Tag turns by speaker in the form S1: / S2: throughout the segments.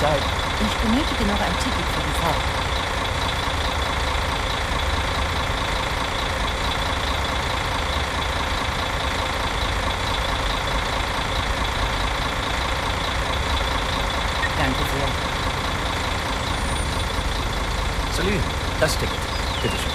S1: Mahlzeit.
S2: Ich benötige noch ein Ticket für die Fahrt. Danke sehr.
S1: Salut, das Ticket. Bitteschön.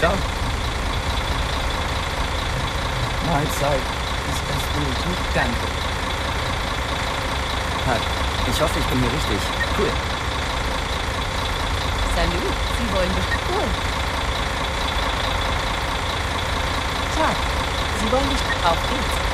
S1: Ciao. Mahlzeit. Ist das gut? Danke. Hi. Ich hoffe, ich bin hier richtig. Cool.
S2: Salut, Sie wollen bestimmt cool. Tag, Sie wollen bestimmt auf geht's.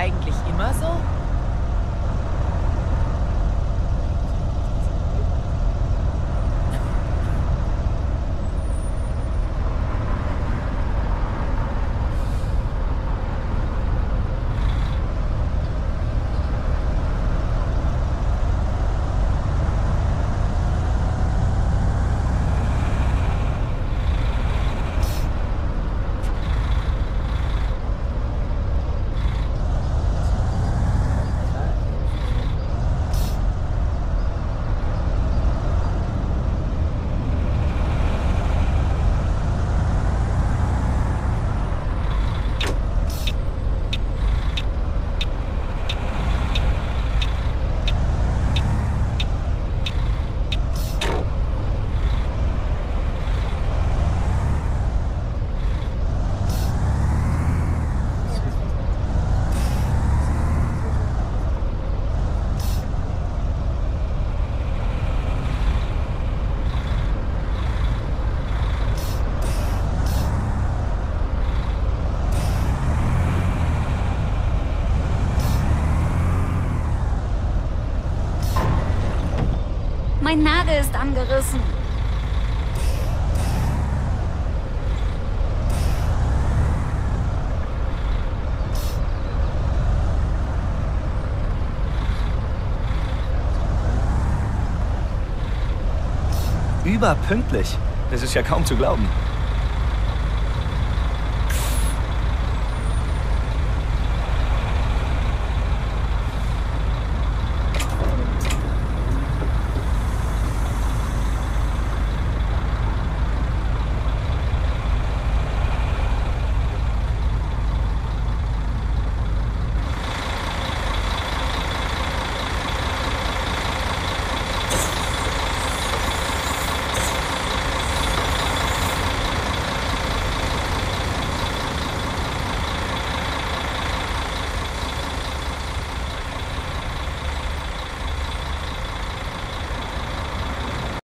S2: eigentlich immer so? Mein Nagel ist angerissen.
S1: Überpünktlich. Das ist ja kaum zu glauben.